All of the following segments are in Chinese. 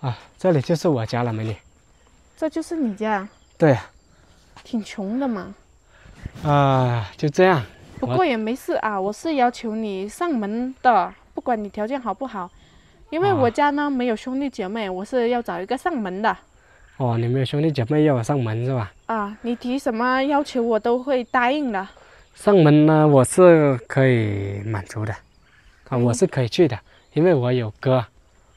啊，这里就是我家了，美女。这就是你家，对啊，挺穷的嘛。啊，就这样。不过也没事啊，我是要求你上门的，不管你条件好不好，因为啊我家呢没有兄弟姐妹，我是要找一个上门的哦，你没有兄弟姐妹要我上门是吧？啊。你提什么要求我都会答应的。上门呢，我是可以满足的，啊，我是可以去的，因为我有哥，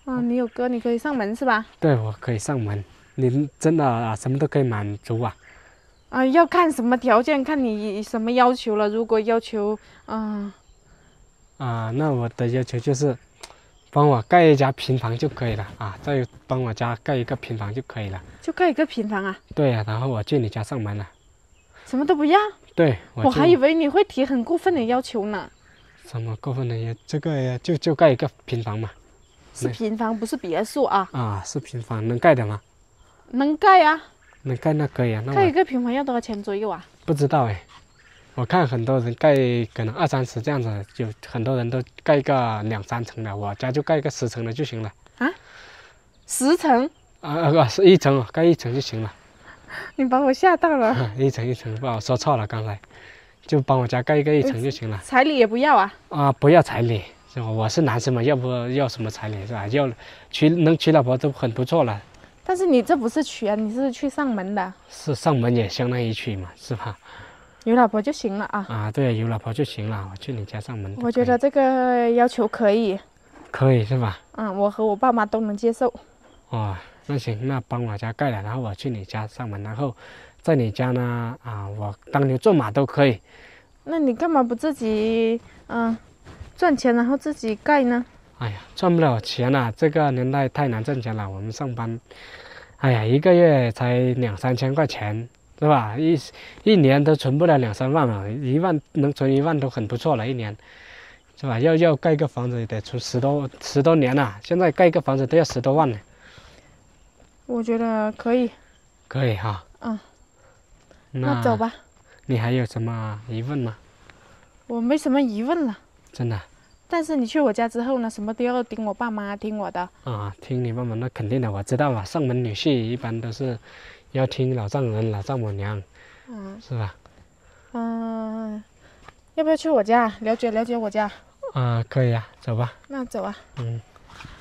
啊，你有哥，你可以上门是吧？对我可以上门。你真的啊，什么都可以满足啊。啊，要看什么条件，看你什么要求了。如果要求，啊、啊，那我的要求就是，帮我盖一家平房就可以了啊，再帮我家盖一个平房就可以了。就盖一个平房啊，对呀、然后我去你家上门了。什么都不要。对，我我还以为你会提很过分的要求呢。什么过分的也这个就就盖一个平房嘛。是平房，不是别墅啊，啊，是平房能盖的吗？能盖啊。能盖那可以啊，那盖一个平房要多少钱左右啊？不知道哎。我看很多人盖可能二三十这样子，有很多人都盖一个两三层的，我家就盖一个十层的就行了。啊十层，啊啊啊，是一层哦，盖一层就行了。你把我吓到了。一 层一层，不好说错了，刚才就帮我家盖一个一层就行了。彩礼也不要啊？啊，不要彩礼？我是男生嘛，要不要什么彩礼是吧？要娶能娶老婆都很不错了，但是你这不是娶啊，你是去上门的，是上门也相当于娶嘛，是吧？有老婆就行了啊。啊，对，有老婆就行了，我去你家上门。我觉得这个要求可以，可以是吧？嗯，我和我爸妈都能接受。哦，那行，那帮我家盖了，然后我去你家上门，然后在你家呢，啊，我当牛做马都可以。那你干嘛不自己嗯赚钱，然后自己盖呢？哎呀，赚不了钱啊，这个年代太难挣钱了。我们上班，哎呀，一个月才两三千块钱，是吧？一一年都存不了两三万了，一万能存一万都很不错了，一年，是吧？要要盖个房子也得存十多十多年了，现在盖个房子都要十多万呢。我觉得可以，可以哈。嗯。那那走。吧，你还有什么疑问吗？我没什么疑问了。真的但是你去我家之后呢，什么都要听我爸妈听我的。啊？听你爸妈那肯定的，我知道啊。上门女婿一般都是要听老丈人、老丈母娘，嗯是吧？嗯、要不要去我家了解了解我家？啊，可以啊，走吧。那走啊，嗯。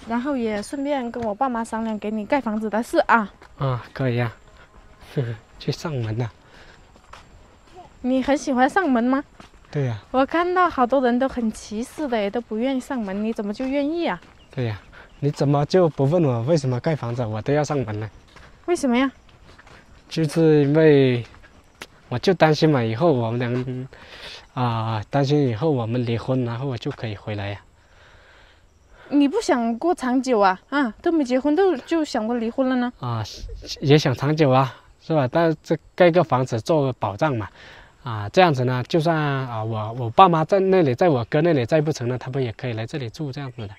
然后也顺便跟我爸妈商量给你盖房子的事啊。啊，可以啊、呵呵，去上门呐、你很喜欢上门吗？对呀、我看到好多人都很歧视的，都不愿意上门，你怎么就愿意啊？对呀、你怎么就不问我为什么盖房子我都要上门呢？为什么呀？就是因为我就担心嘛，以后我们俩啊、担心以后我们离婚，然后我就可以回来呀、你不想过长久啊？啊，都没结婚都就想过离婚了呢？啊，也想长久啊，是吧？但是这盖个房子做个保障嘛，啊，这样子呢，就算啊我我爸妈在那里，在我哥那里再不成呢，他们也可以来这里住这样子的。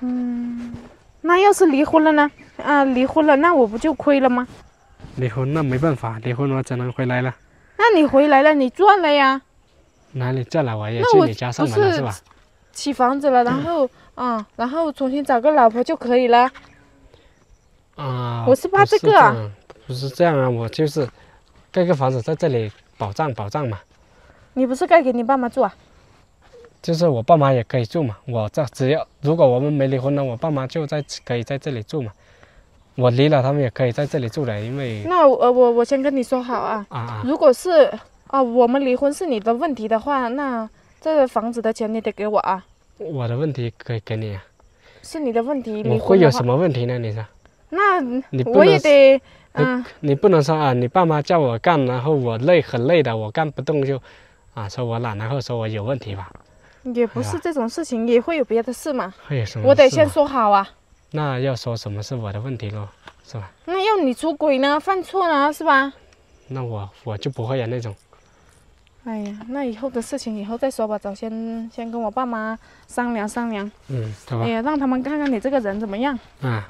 嗯那要是离婚了呢？啊，离婚了，那我不就亏了吗？离婚那没办法，离婚我只能回来了。那你回来了，你赚了呀，哪里赚了我也去你家上门了是是吧？起房子了，然后 啊，然后重新找个老婆就可以了。啊，我是怕这个不是这样啊，我就是盖个房子在这里保障保障嘛，你不是盖给你爸妈住啊？就是我爸妈也可以住嘛。我这只要如果我们没离婚呢，我爸妈就在可以在这里住嘛。我离了，他们也可以在这里住的，因为那呃我我先跟你说好啊，啊啊如果是啊我们离婚是你的问题的话，那这个房子的钱你得给我啊，我的问题可以给你啊，是你的问题。离我婚的话会有什么问题呢？你说那你不我也得嗯、你不能说啊，你爸妈叫我干，然后我累很累的，我干不动就啊说我懒，然后说我有问题吧？也不是这种事情，也会有别的事嘛。会有什么？我得先。说好啊。那要说什么是我的问题咯，是吧？那要你出轨呢，犯错呢，是吧？那我我就不会有那种哎呀，那以后的事情以后再说吧，早先先跟我爸妈商量商量。嗯，好吧哎，呀，让他们看看你这个人怎么样。啊，